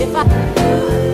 If I